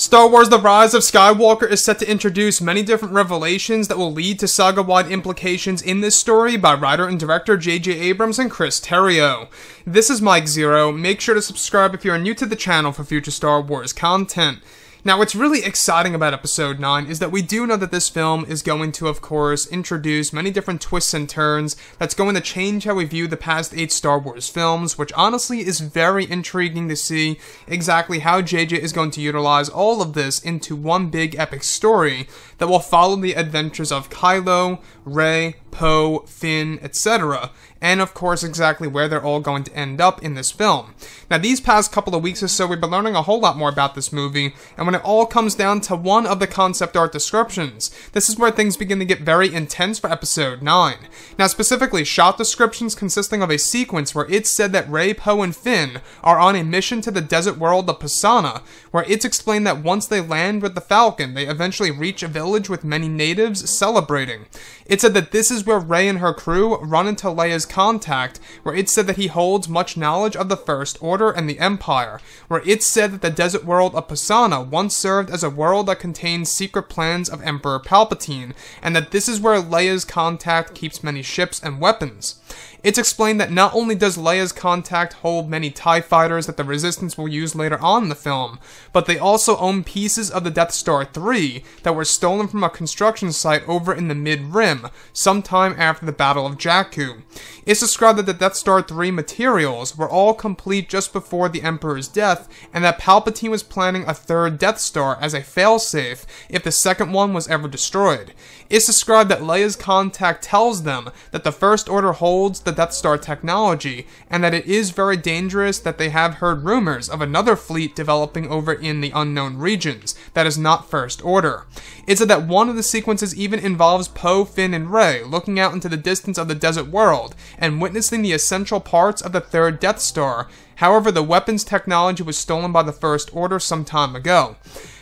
Star Wars The Rise of Skywalker is set to introduce many different revelations that will lead to saga wide implications in this story by writer and director J.J. Abrams and Chris Terrio. This is Mike Zeroh. Make sure to subscribe if you are new to the channel for future Star Wars content. Now, what's really exciting about episode 9 is that we do know that this film is going to, of course, introduce many different twists and turns that's going to change how we view the past 8 Star Wars films, which honestly is very intriguing to see exactly how JJ is going to utilize all of this into one big epic story that will follow the adventures of Kylo, Rey, Poe, Finn, etc., and of course exactly where they're all going to end up in this film. Now, these past couple of weeks or so, we've been learning a whole lot more about this movie, and when it all comes down to one of the concept art descriptions, this is where things begin to get very intense for episode 9. Now, specifically, shot descriptions consisting of a sequence where it's said that Rey, Poe, and Finn are on a mission to the desert world of Pasaana, where it's explained that once they land with the Falcon, they eventually reach a village with many natives celebrating. It said that this is where Rey and her crew run into Leia's contact, where it said that he holds much knowledge of the First Order and the Empire, where it said that the desert world of once served as a world that contains secret plans of Emperor Palpatine, and that this is where Leia's contact keeps many ships and weapons. It's explained that not only does Leia's contact hold many TIE fighters that the Resistance will use later on in the film, but they also own pieces of the Death Star 3 that were stolen from a construction site over in the Mid Rim, sometime after the Battle of Jakku. It's described that the Death Star 3 materials were all complete just before the Emperor's death, and that Palpatine was planning a third Death Star as a failsafe if the second one was ever destroyed. It's described that Leia's contact tells them that the First Order holds the Death Star technology, and that it is very dangerous that they have heard rumors of another fleet developing over in the unknown regions that is not First Order. It said that one of the sequences even involves Poe, Finn, and Rey looking out into the distance of the desert world and witnessing the essential parts of the third Death Star. However, the weapons technology was stolen by the First Order some time ago.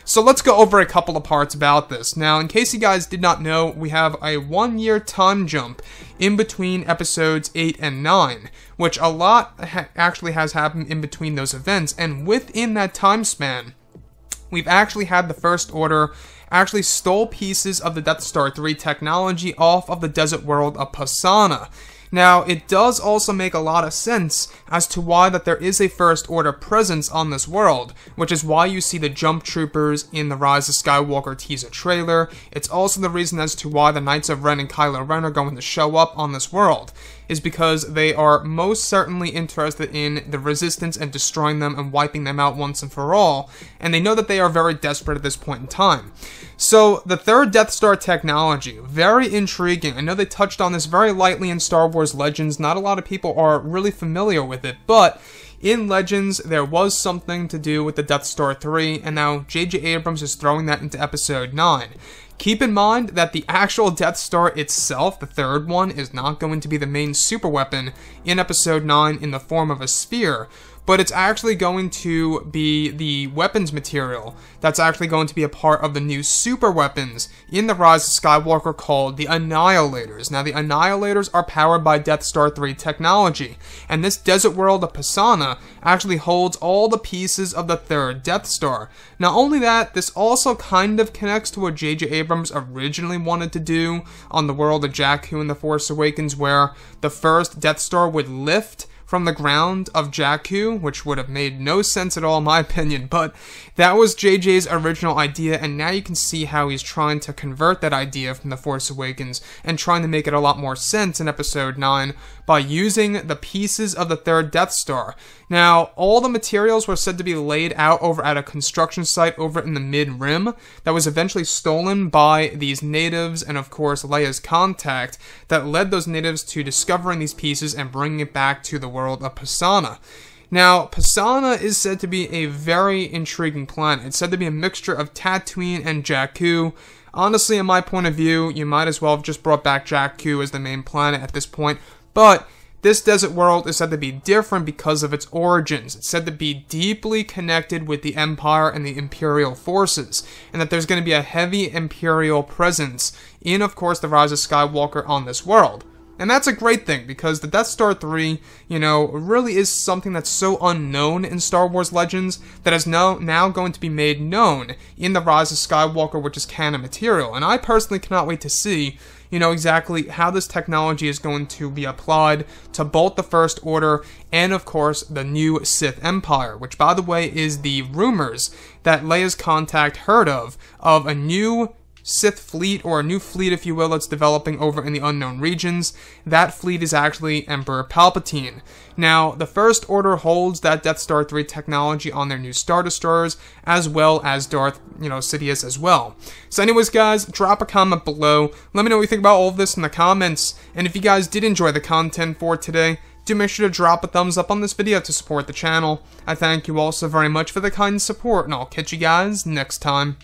So let's go over a couple of parts about this. Now, in case you guys did not know, we have a one year time jump in between episodes 8 and 9, which a lot ha- actually has happened in between those events, and within that time span, we've actually had the First Order actually stole pieces of the Death Star 3 technology off of the desert world of Pasaana. Now, it does also make a lot of sense as to why that there is a First Order presence on this world, which is why you see the Jump Troopers in the Rise of Skywalker teaser trailer. It's also the reason as to why the Knights of Ren and Kylo Ren are going to show up on this world is because they are most certainly interested in the resistance and destroying them and wiping them out once and for all, and they know that they are very desperate at this point in time. So, the third Death Star technology, very intriguing. I know they touched on this very lightly in Star Wars Legends. Not a lot of people are really familiar with it, but in Legends, there was something to do with the Death Star 3, and now J.J. Abrams is throwing that into Episode 9. Keep in mind that the actual Death Star itself, the third one, is not going to be the main super weapon in Episode 9 in the form of a sphere, but it's actually going to be the weapons material that's actually going to be a part of the new super weapons in the Rise of Skywalker called the Annihilators. Now, the Annihilators are powered by Death Star 3 technology, and this desert world of Pasaana actually holds all the pieces of the third Death Star. Not only that, this also kind of connects to what J.J. Abrams originally wanted to do on the world of Jakku in The Force Awakens, where the first Death Star would lift from the ground of Jakku, which would have made no sense at all in my opinion, but that was JJ's original idea, and now you can see how he's trying to convert that idea from The Force Awakens and trying to make it a lot more sense in Episode 9 by using the pieces of the third Death Star. Now, all the materials were said to be laid out over at a construction site over in the mid rim that was eventually stolen by these natives and, of course, Leia's contact that led those natives to discovering these pieces and bringing it back to the world of Pasaana. Now, Pasaana is said to be a very intriguing planet. It's said to be a mixture of Tatooine and Jakku. Honestly, in my point of view, you might as well have just brought back Jakku as the main planet at this point. But this desert world is said to be different because of its origins. It's said to be deeply connected with the Empire and the Imperial forces, and that there's going to be a heavy Imperial presence in, of course, the Rise of Skywalker on this world. And that's a great thing because the Death Star 3, you know, really is something that's so unknown in Star Wars Legends that is now, now going to be made known in The Rise of Skywalker, which is canon material. And I personally cannot wait to see you know exactly how this technology is going to be applied to both the First Order and, of course, the new Sith Empire, which, by the way, is the rumors that Leia's contact heard of of a new Sith fleet, or a new fleet, if you will, that's developing over in the unknown regions. That fleet is actually Emperor Palpatine. Now, the First Order holds that Death Star 3 technology on their new Star Destroyers, as well as Darth, you know, Sidious as well. So anyways, guys, drop a comment below. Let me know what you think about all of this in the comments. And if you guys did enjoy the content for today, do make sure to drop a thumbs up on this video to support the channel. I thank you all so very much for the kind support, and I'll catch you guys next time.